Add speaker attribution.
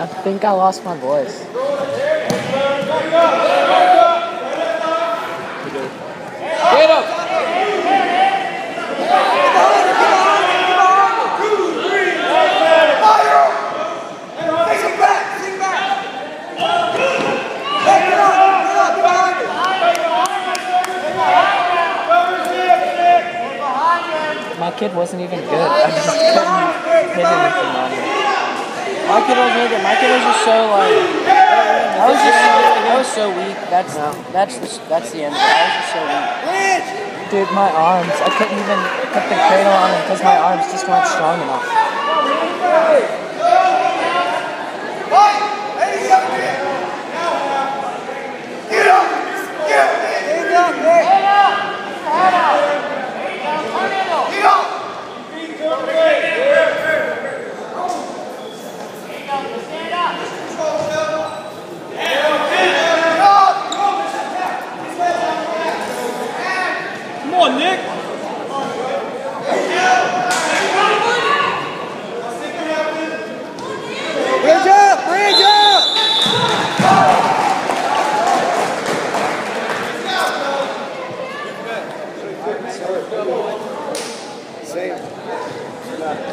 Speaker 1: I think I lost my voice.
Speaker 2: Get him.
Speaker 1: My kid wasn't even good. I just couldn't hit anything on him.
Speaker 3: My kid wasn't either. My kid was so like. I was just so, I was so weak. That's that's the, that's the end. of it. I was just so weak.
Speaker 1: Dude, my arms. I couldn't even put the cradle on because my arms just weren't strong enough.
Speaker 2: On, Nick.
Speaker 3: Bridge up! Bridge up!
Speaker 4: Same.